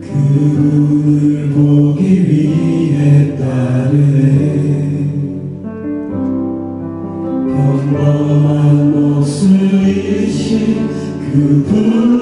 그분을 보기 위해 따르네 평범한 모습이신 그분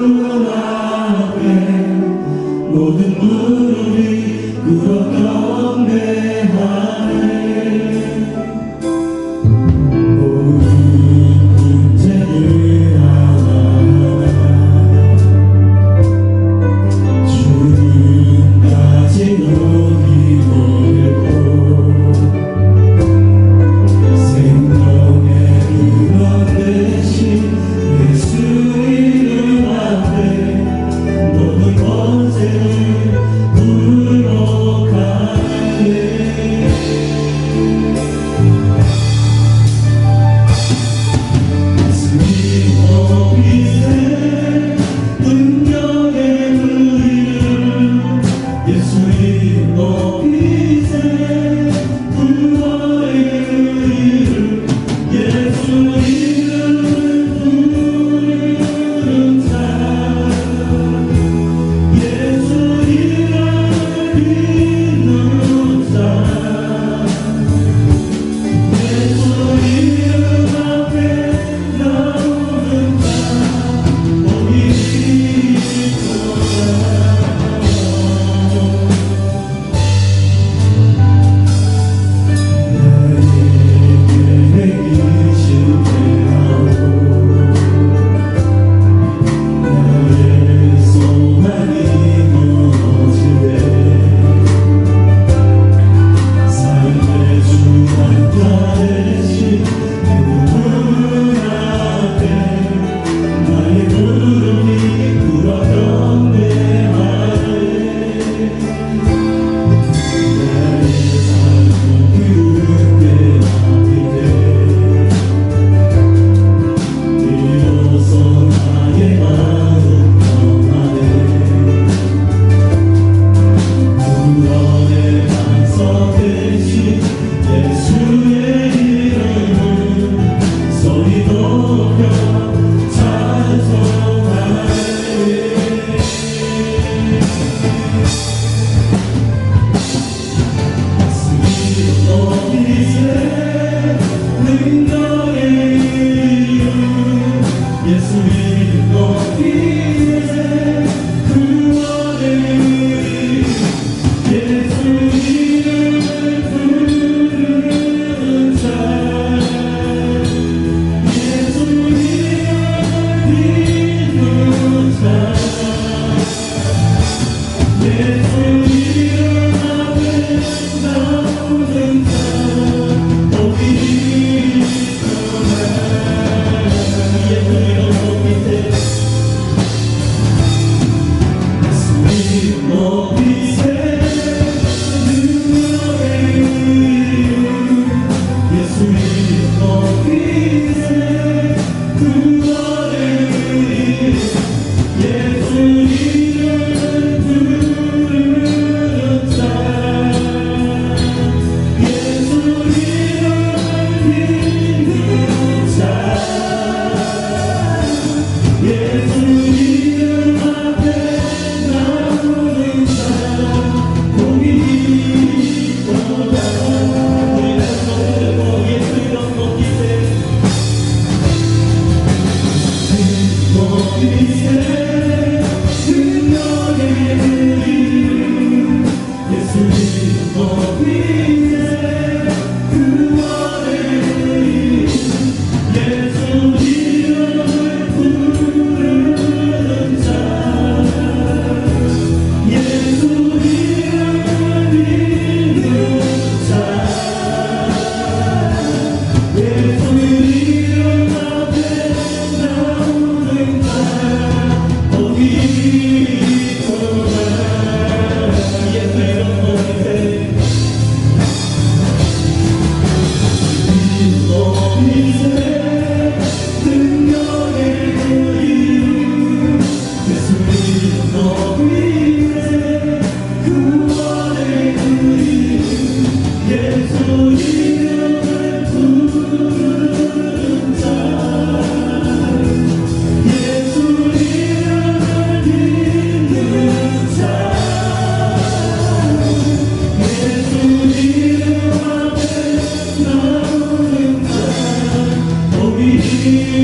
you.